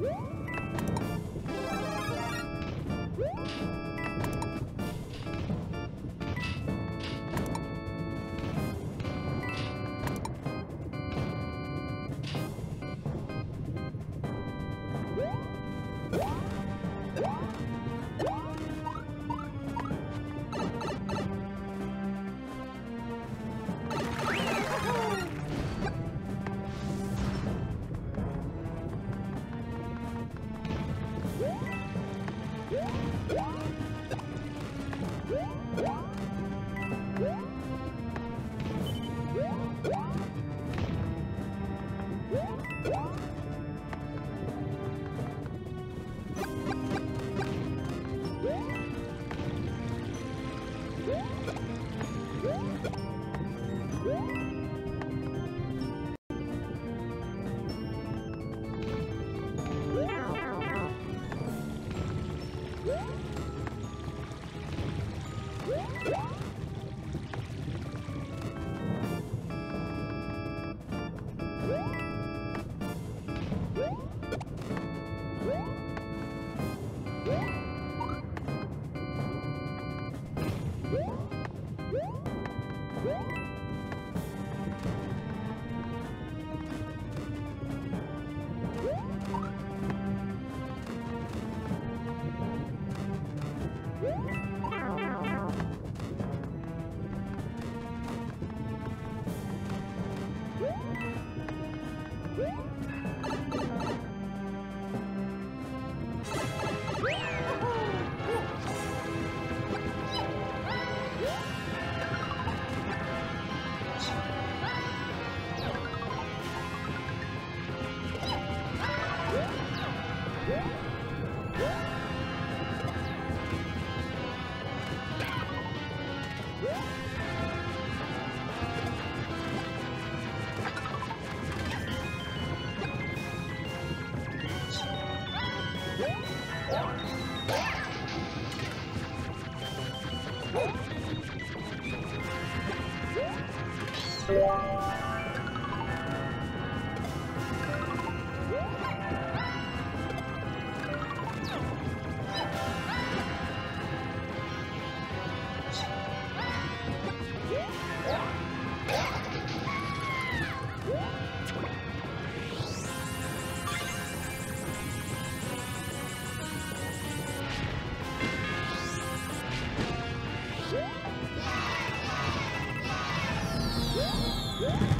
Woo! Woo! Woo! Música Yeah.